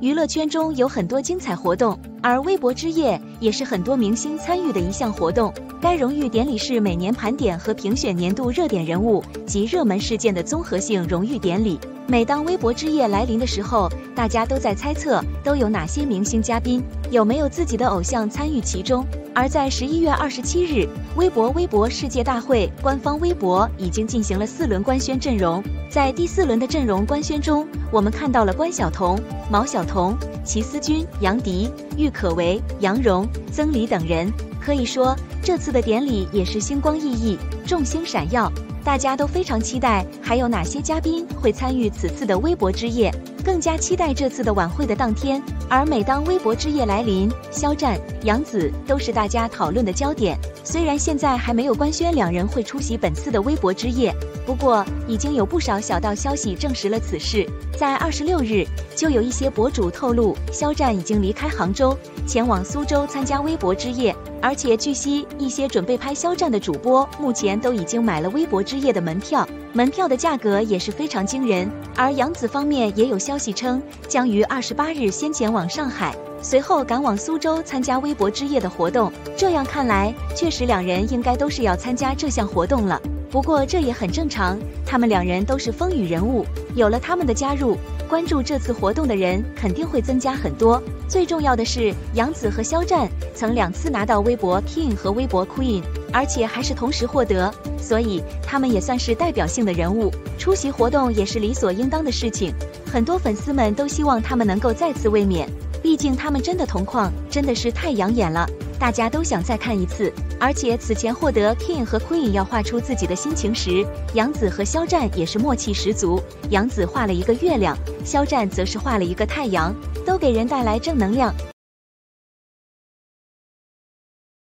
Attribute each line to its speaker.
Speaker 1: 娱乐圈中有很多精彩活动，而微博之夜也是很多明星参与的一项活动。该荣誉典礼是每年盘点和评选年度热点人物及热门事件的综合性荣誉典礼。每当微博之夜来临的时候，大家都在猜测都有哪些明星嘉宾，有没有自己的偶像参与其中。而在十一月二十七日，微博微博世界大会官方微博已经进行了四轮官宣阵容。在第四轮的阵容官宣中，我们看到了关晓彤、毛晓彤、齐思钧、杨迪、郁可唯、杨蓉、曾黎等人。可以说，这次的典礼也是星光熠熠，众星闪耀。大家都非常期待，还有哪些嘉宾会参与此次的微博之夜？更加期待这次的晚会的当天。而每当微博之夜来临，肖战、杨紫都是大家讨论的焦点。虽然现在还没有官宣两人会出席本次的微博之夜，不过已经有不少小道消息证实了此事。在二十六日，就有一些博主透露，肖战已经离开杭州，前往苏州参加微博之夜。而且据悉，一些准备拍肖战的主播目前都已经买了微博之夜的门票，门票的价格也是非常惊人。而杨紫方面也有消息称，将于二十八日先前往上海，随后赶往苏州参加微博之夜的活动。这样看来，确实两人应该都是要参加这项活动了。不过这也很正常，他们两人都是风雨人物，有了他们的加入，关注这次活动的人肯定会增加很多。最重要的是，杨紫和肖战曾两次拿到微博 King 和微博 Queen，而且还是同时获得，所以他们也算是代表性的人物，出席活动也是理所应当的事情。很多粉丝们都希望他们能够再次卫冕，毕竟他们真的同框真的是太养眼了。大家都想再看一次，而且此前获得 King 和 Queen 要画出自己的心情时，杨紫和肖战也是默契十足。杨紫画了一个月亮，肖战则是画了一个太阳，都给人带来正能量。